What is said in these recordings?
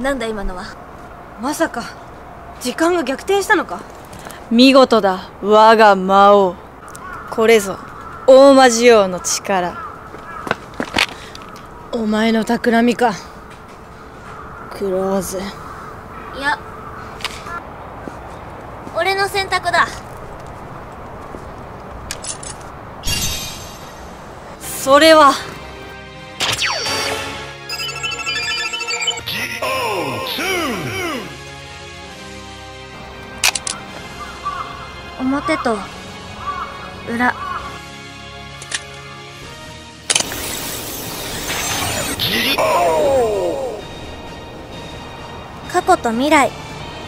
なんだ今のは？まさか時間が逆転したのか？見事だ我が魔王。これぞ大魔ジオの力。お前の企みか。クローズいや俺の選択だ。それは表と裏。過去と未来。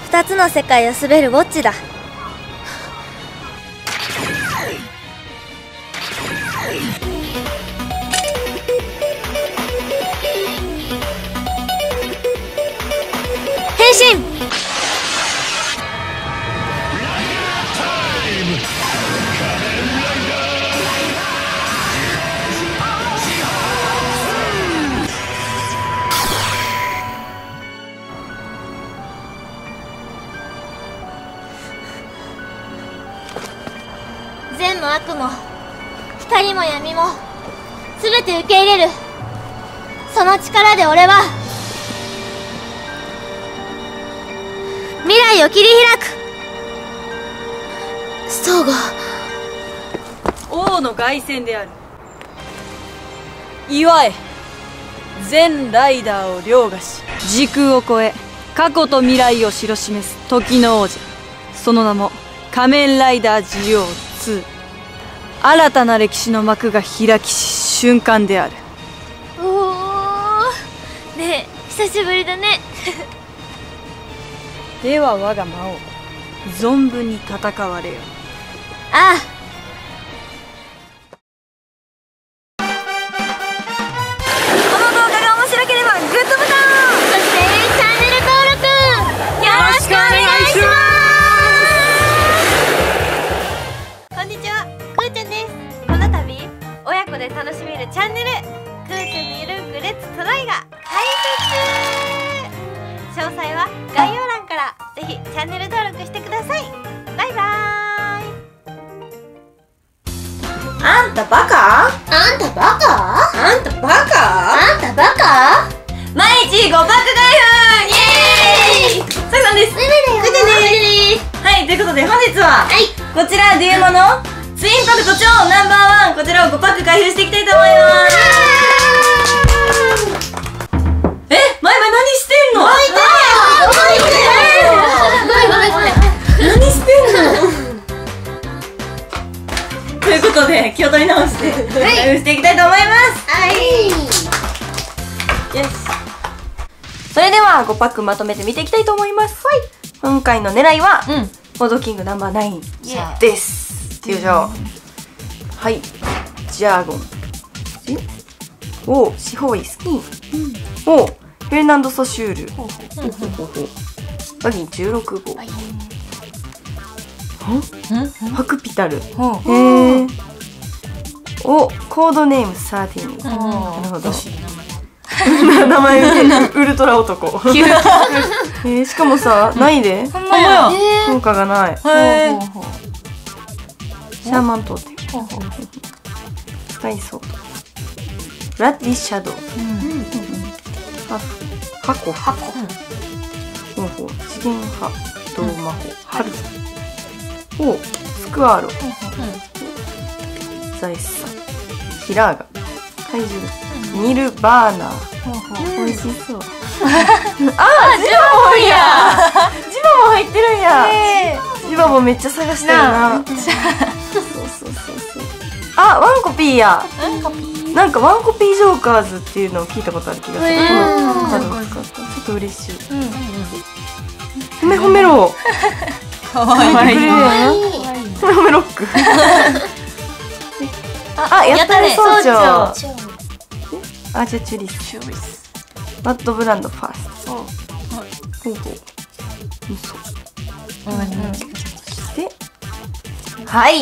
二つの世界を滑るウォッチだ。善も悪も光も闇も全て受け入れる。その力で俺は未来を切り開く。そうが王の凱旋である。祝え全ライダーを凌駕し時空を超え過去と未来を知示す時の王者その名も仮面ライダージオウ新たな歴史の幕が開きし瞬間である。おおねえ久しぶりだね。では我が魔王存分に戦われよ。ああこの度親子で楽しめるチャンネル。くーちゃんのゆるくレッツトライが開設詳細は概要欄から。ぜひチャンネル登録してください。バイバーイ。あんたバカ？あんたバカ？あんたバカ？あんたバカ？毎日ご爆買い風。イエーイ。さきさんです。めめだよ。くてねはい、ということで本日は、はい。こちらデュエモのツインパクト超ナンバーワンこちらを5パック開封していきたいと思います。え、マイマイ何してんの？何してんのということで気を取り直して開封していきたいと思います。はい。よしそれでは5パックまとめて見ていきたいと思います、今回の狙いは、モードキングナンバー9ですよいしょはい。ジャーゴン。え？お。四方位スキン、お。フェルナンド・ソシュール。ほうほう。ほうほうバギン16号ん？ハクピタル。へえお。コードネーム13なるほど。名前。ウルトラ男。えー、しかもさないで。効果がないシャーマントーテムスカイソードブラッディシャドウハ箱箱ほうほう次元派同魔法ハルおうスクワーロザイスさん。ヒラーガ怪獣ニルバーナー美味しそうあジバボンやめっちゃ探してるな。そうそうそうそうあ ワンコピー。やなんかワンコピージョーカーズっていうのを聞いたことある気がする。ちょっと嬉しい。褒め褒めろ。かわいい。褒め褒めロック。あやったね総長。アーチャチュリス。バッドブランドファースト。ほう。ほう嘘ではい。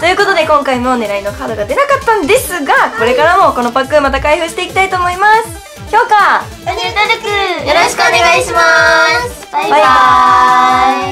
ということで今回も狙いのカードが出なかったんですがこれからもこのパックまた開封していきたいと思います。評価。チャンネル登録よろしくお願いします。バイバイ。バイバイ